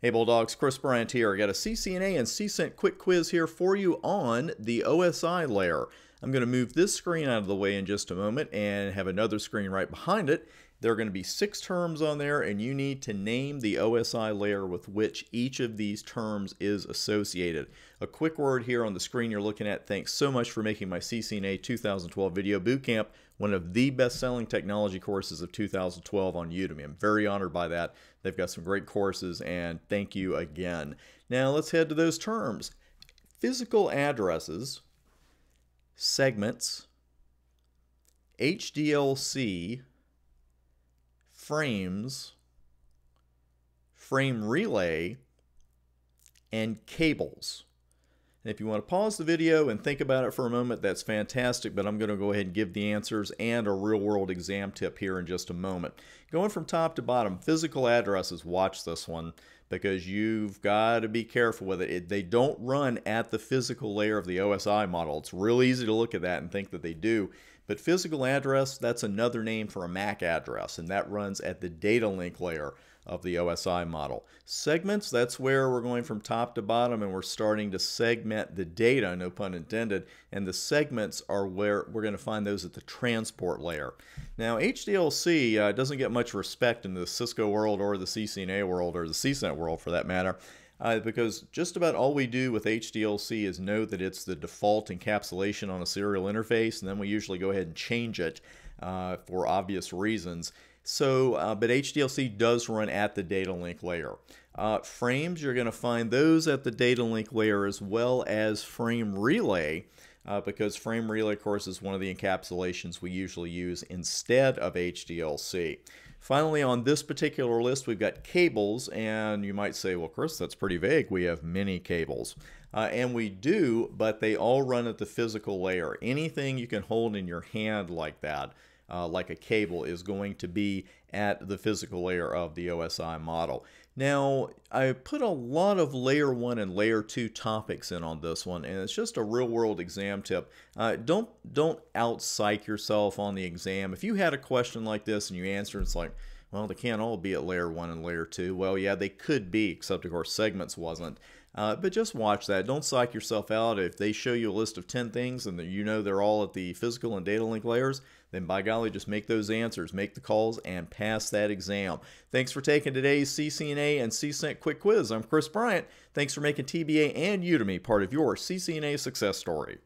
Hey Bulldogs, Chris Bryant here. I got a CCNA and CCENT quick quiz here for you on the OSI layer. I'm going to move this screen out of the way in just a moment and have another screen right behind it. There are going to be six terms on there and you need to name the OSI layer with which each of these terms is associated. A quick word here on the screen you're looking at. Thanks so much for making my CCNA 2012 Video Bootcamp one of the best-selling technology courses of 2012 on Udemy. I'm very honored by that. They've got some great courses and thank you again. Now let's head to those terms. Physical addresses, segments, HDLC, frames, frame relay, and cables. If you want to pause the video and think about it for a moment, that's fantastic, but I'm going to go ahead and give the answers and a real world exam tip here in just a moment. Going from top to bottom, physical addresses, watch this one because you've got to be careful with it. it. They don't run at the physical layer of the OSI model. It's real easy to look at that and think that they do. But physical address, that's another name for a MAC address, and that runs at the data link layer of the OSI model. Segments, that's where we're going from top to bottom and we're starting to segment the data, no pun intended, and the segments are where we're going to find those at the transport layer. Now, HDLC uh, doesn't get much respect in the Cisco world or the CCNA world or the CCENT world for that matter uh, because just about all we do with HDLC is know that it's the default encapsulation on a serial interface, and then we usually go ahead and change it uh, for obvious reasons. So, uh, but HDLC does run at the data link layer. Uh, frames, you're going to find those at the data link layer as well as frame relay. Uh, because frame relay, of course, is one of the encapsulations we usually use instead of HDLC. Finally, on this particular list, we've got cables, and you might say, well, Chris, that's pretty vague. We have many cables. Uh, and we do, but they all run at the physical layer. Anything you can hold in your hand like that, uh, like a cable, is going to be at the physical layer of the OSI model. Now, I put a lot of layer one and layer two topics in on this one, and it's just a real world exam tip. Uh, don't don't out psych yourself on the exam. If you had a question like this and you answer, it's like, well, they can't all be at layer one and layer two. Well, yeah, they could be, except of course segments wasn't. Uh, but just watch that. Don't psych yourself out. If they show you a list of 10 things and you know they're all at the physical and data link layers, then by golly, just make those answers, make the calls, and pass that exam. Thanks for taking today's CCNA and CCENT quick quiz. I'm Chris Bryant. Thanks for making TBA and Udemy part of your CCNA success story.